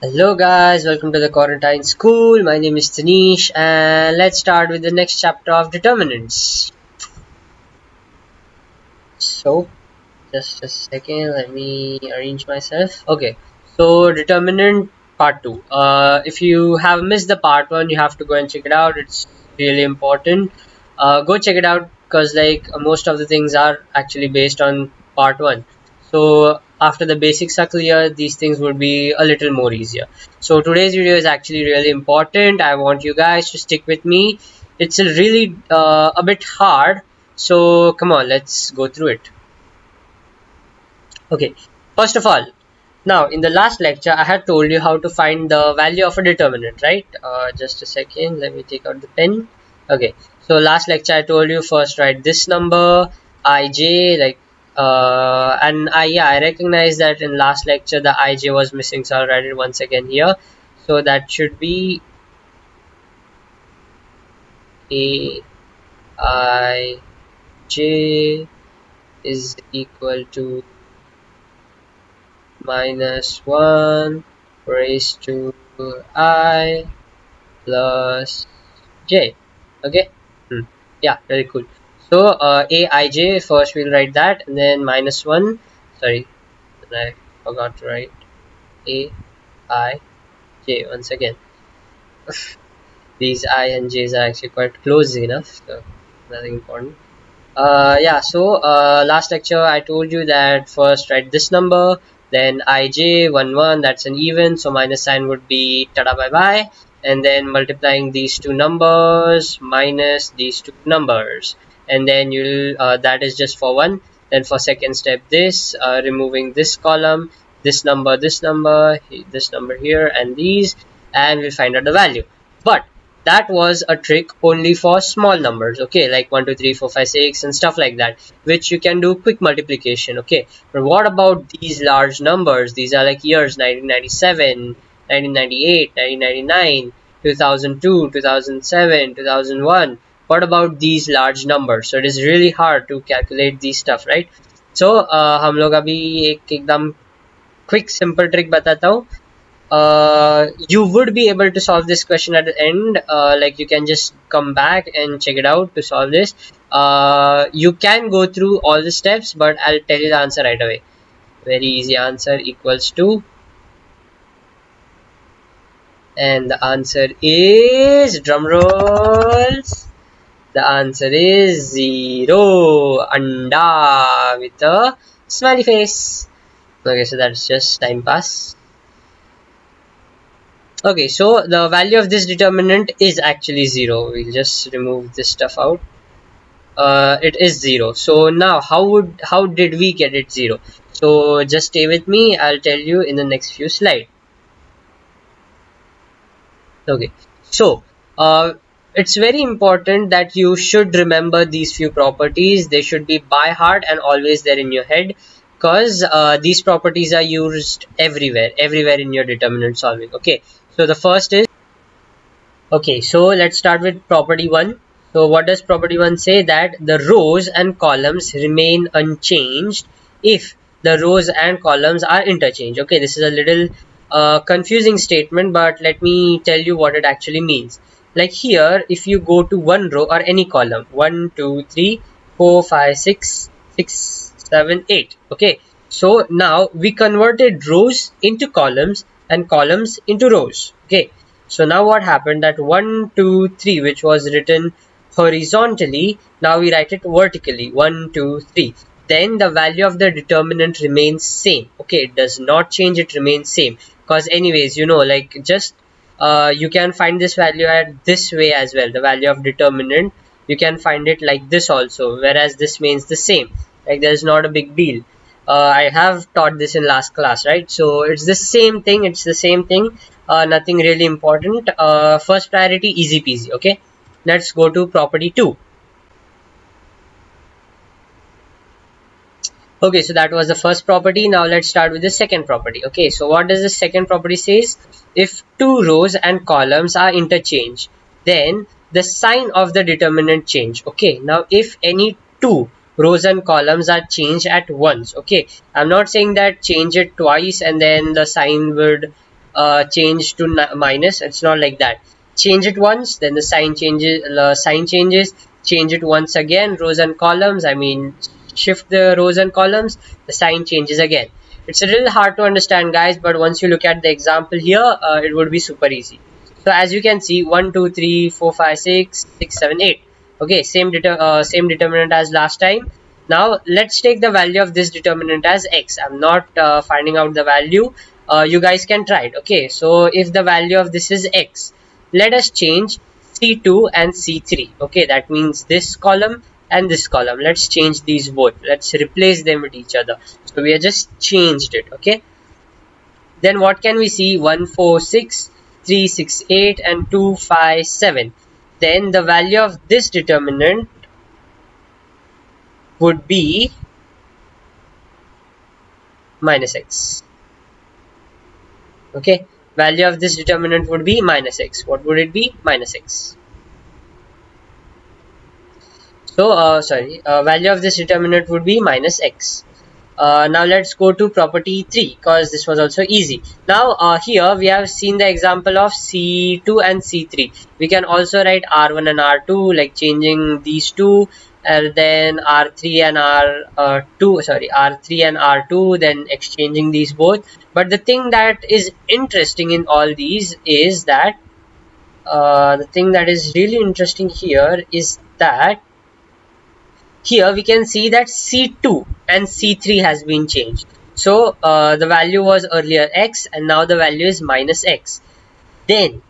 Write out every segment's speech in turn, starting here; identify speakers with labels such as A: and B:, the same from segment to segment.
A: Hello guys, welcome to the quarantine school. My name is Tanish and let's start with the next chapter of determinants. So, just a second, let me arrange myself. Okay, so determinant part 2. Uh, if you have missed the part 1, you have to go and check it out. It's really important. Uh, go check it out because like most of the things are actually based on part 1. So after the basics are clear these things would be a little more easier. So today's video is actually really important. I want you guys to stick with me. It's really uh, a bit hard. So come on let's go through it. Okay. First of all now in the last lecture i had told you how to find the value of a determinant right? Uh, just a second. Let me take out the pen. Okay. So last lecture i told you first write this number ij like uh, and I yeah I recognize that in last lecture the ij was missing so I'll write it once again here. So that should be a i j is equal to minus 1 raised to i plus j. Okay? Hmm. yeah very cool so uh, aij first we'll write that and then minus 1 sorry I forgot to write? A i j once again. These i and j's are actually quite close enough so nothing important. Uh, yeah so uh, last lecture I told you that first write this number then ij 1 1 that's an even so minus sign would be tada bye bye. And then multiplying these two numbers minus these two numbers and then you'll uh, that is just for one. Then for second step this uh, removing this column this number this number this number here and these and we'll find out the value. But that was a trick only for small numbers okay? Like 1 2 3 4 5 6 and stuff like that which you can do quick multiplication okay? But what about these large numbers? These are like years 1997 1998 1999 2002 2007 2001 what about these large numbers so it is really hard to calculate these stuff right so uh, हम लोग अभी एक एकदम quick simple trick बताता हूँ uh, you would be able to solve this question at the end uh, like you can just come back and check it out to solve this uh, you can go through all the steps but I'll tell you the answer right away very easy answer equals to and the answer is drum rolls the answer is zero. Anda with a smiley face. Okay, so that's just time pass. Okay, so the value of this determinant is actually zero. We'll just remove this stuff out. Uh, it is zero. So now, how would how did we get it zero? So just stay with me. I'll tell you in the next few slides. Okay, so uh, it's very important that you should remember these few properties. They should be by heart and always there in your head because uh, these properties are used everywhere everywhere in your determinant solving okay? So the first is okay so let's start with property one. So what does property one say? That the rows and columns remain unchanged if the rows and columns are interchanged okay? This is a little uh, confusing statement but let me tell you what it actually means like here if you go to one row or any column one two three four five six six seven eight okay? So now we converted rows into columns and columns into rows okay? So now what happened that one two three which was written horizontally now we write it vertically one two three. Then the value of the determinant remains same okay? It does not change it remains same. Because anyways you know like just uh, you can find this value at this way as well the value of determinant. You can find it like this also whereas this means the same. Like there's not a big deal. Uh, I have taught this in last class right? So it's the same thing it's the same thing. Uh, nothing really important. Uh, first property easy peasy okay? Let's go to property 2 okay so that was the first property. Now let's start with the second property. Okay so what does the second property says? If two rows and columns are interchanged then the sign of the determinant change. Okay now if any two rows and columns are changed at once okay i'm not saying that change it twice and then the sign would uh, change to minus. It's not like that. Change it once then the sign changes uh, sign changes. Change it once again rows and columns I mean shift the rows and columns the sign changes again. It's a little hard to understand guys but once you look at the example here uh, it would be super easy. So as you can see 1 2 3 4 5 6 6 7 8 okay same deter uh, same determinant as last time. Now let's take the value of this determinant as x. I'm not uh, finding out the value. Uh, you guys can try it. Okay so if the value of this is x let us change c2 and c3 okay that means this column and this column. Let's change these both. Let's replace them with each other. So we have just changed it okay? Then what can we see? 1 4 6 3 6 8 and 2 5 7 then the value of this determinant would be minus x okay? Value of this determinant would be minus x. What would it be? Minus x so uh, sorry uh, value of this determinant would be minus x. Uh, now let's go to property 3 because this was also easy. Now uh, here we have seen the example of c2 and c3 we can also write r1 and r2 like changing these two and then r3 and r2 uh, sorry r3 and r2 then exchanging these both. But the thing that is interesting in all these is that uh, the thing that is really interesting here is that here we can see that c2 and c3 has been changed so uh, the value was earlier x and now the value is minus x then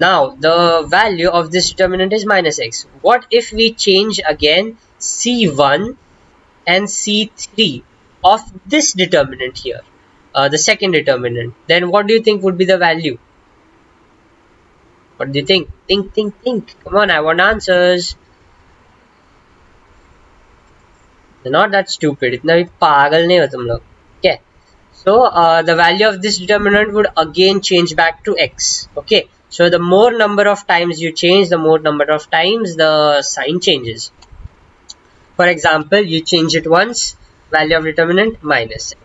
A: now the value of this determinant is minus x. What if we change again C1 and C3 of this determinant here, uh, the second determinant, then what do you think would be the value? What do you think? Think, think, think. Come on, I want answers. They're not that stupid. इतना भी पागल नहीं हो तुम लोग. Okay. So uh, the value of this determinant would again change back to x. Okay. So the more number of times you change, the more number of times the sign changes. For example, you change it once, value of determinant minus x.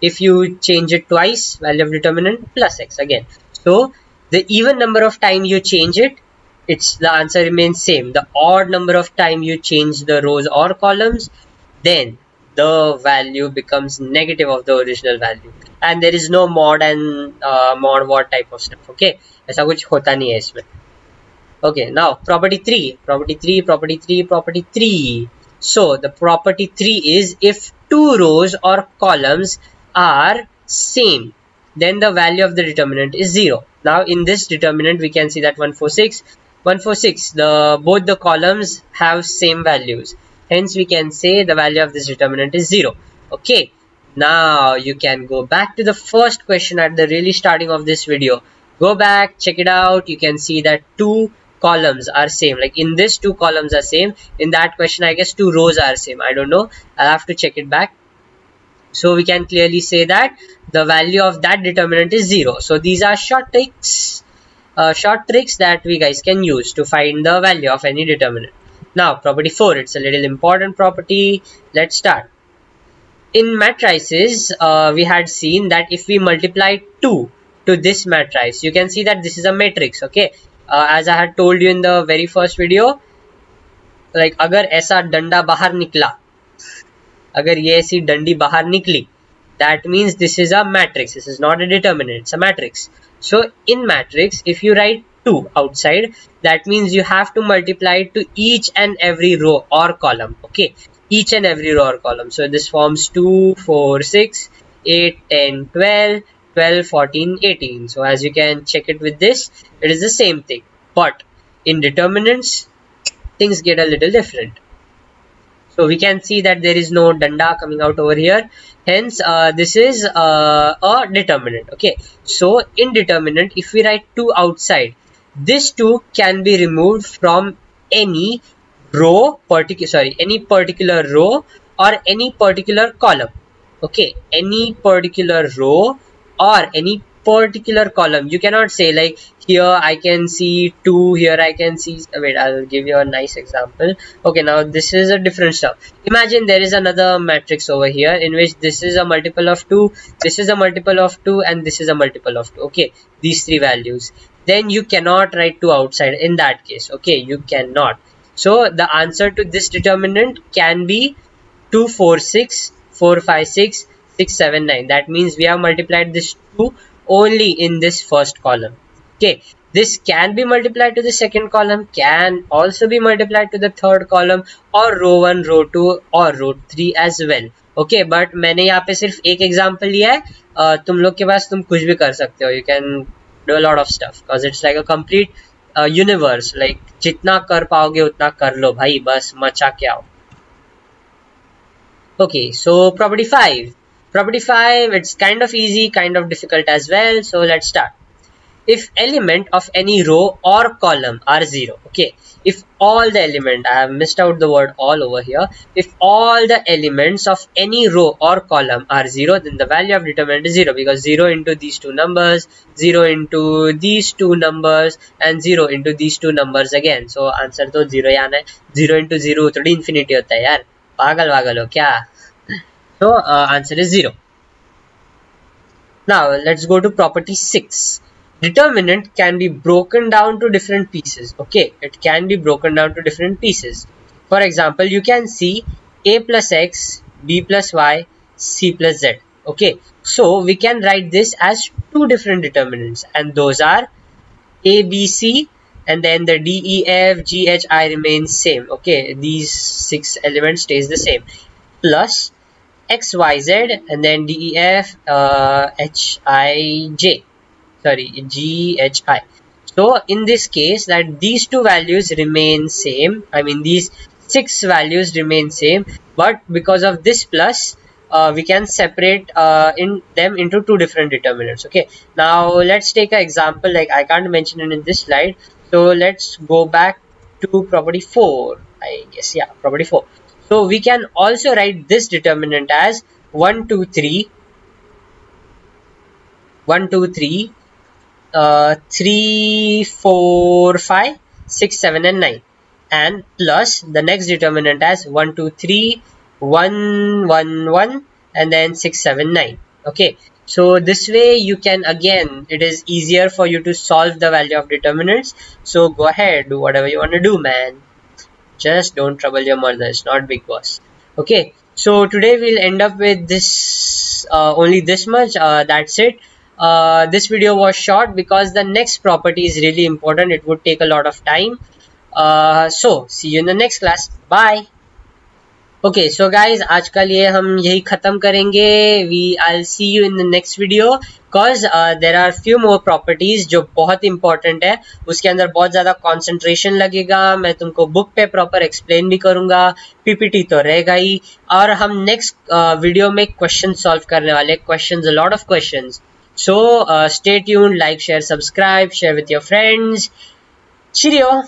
A: If you change it twice, value of determinant plus x again. So the even number of time you change it, it's the answer remains same. The odd number of time you change the rows or columns, then the value becomes negative of the original value and there is no mod and uh, mod what type of stuff okay ऐसा कुछ होता नहीं है इसमें okay now property 3 property 3 property 3 property 3 so the property 3 is if two rows or columns are same then the value of the determinant is 0 now in this determinant we can see that 146 146 the both the columns have same values hence we can say the value of this determinant is 0 okay. Now you can go back to the first question at the really starting of this video. Go back check it out. You can see that two columns are same. Like in this two columns are same. In that question i guess two rows are same. I don't know. I'll have to check it back. So we can clearly say that the value of that determinant is zero. So these are short tricks uh, short tricks that we guys can use to find the value of any determinant now property 4, it's a little important property. Let's start. In matrices, uh, we had seen that if we multiply 2 to this matrix, you can see that this is a matrix, okay? Uh, as I had told you in the very first video, like agar aisa danda bahar nikla, agar ye aisi dandi bahar nikli, that means this is a matrix. This is not a determinant, it's a matrix. So in matrix, if you write 2 outside that means you have to multiply to each and every row or column okay each and every row or column. So this forms 2, 4, 6, 8, 10, 12, 12, 14, 18. So as you can check it with this, it is the same thing. But in determinants, things get a little different. So we can see that there is no danda coming out over here. Hence, uh, this is uh, a determinant. Okay. So in determinant, if we write 2 outside, this 2 can be removed from any row particular sorry any particular row or any particular column. Okay any particular row or any particular column. You cannot say like here i can see two here i can see wait i'll give you a nice example. Okay now this is a different stuff. Imagine there is another matrix over here in which this is a multiple of 2 this is a multiple of 2 and this is a multiple of 2 okay these three values. Then you cannot write 2 outside in that case. Okay you cannot. So the answer to this determinant can be 2 4 6 4 5 6 6 7 9 that means we have multiplied this 2 only in this first column okay this can be multiplied to the second column can also be multiplied to the third column or row 1 row 2 or row 3 as well okay but मैंने यहाँ पे सिर्फ़ एक example लिया है uh, तुम लोग के पास तुम कुछ भी कर सकते हो you can do lot of stuff because it's like a complete universe like जितना कर पाओगे उतना कर लो भाई बस मचा के आओ okay so property 5 property 5 it's kind of easy kind of difficult as well so let's start if element of any row or column are 0 okay if all the element i have missed out the word all over here if all the elements of any row or column are 0 then the value of determinant is 0 because 0 into these two numbers 0 into these two numbers and 0 into these two numbers again so answer to 0 ही आना 0 into 0 थोड़ी infinity होता है यार पागल वागल हो क्या So uh, answer is 0 now let's go to property 6 determinant can be broken down to different pieces. Okay it can be broken down to different pieces. For example you can see a plus x b plus y c plus z. Okay so we can write this as two different determinants. And those are a b c and then the d e f g h i remains same. Okay these six elements stays the same. Plus x y z and then d e f uh, h i j. Sorry ghi so in this case that these two values remain same. I mean these six values remain same. But because of this plus uh, we can separate uh, in them into two different determinants. Okay. Now let's take an example like i can't mention it in this slide. So let's go back to property 4 i guess. Yeah property 4 so we can also write this determinant as 1 2 3 1 2 3 uh, 3, 4, 5, 6, 7 and 9 and plus the next determinant as 1, 2, 3, 1, 1, 1 and then 6, 7, 9 okay. So this way you can again it is easier for you to solve the value of determinants. So go ahead. Do whatever you want to do man just don't trouble your mother. It's not big boss. Okay. So today we'll end up with this uh, only this much. Uh, that's it. Uh, this video was short because the next property is really important. It would take a lot of time. Uh, so see you in the next class. Bye okay so guys आज का लिए हम यही ख़त्म करेंगे. We I see you in the next video because there are few more properties जो बहुत important है. उसके अंदर बहुत ज़्यादा कॉन्सेंट्रेशन लगेगा. मैं तुमको बुक पे प्रॉपर एक्सप्लेन भी करूँगा. पीपीटी तो रहेगा ही. और हम नेक्स्ट वीडियो uh, में क्वेश्चन सॉल्व करने वाले. Question lot of question so stay यून like share subscribe share with your friends cheerio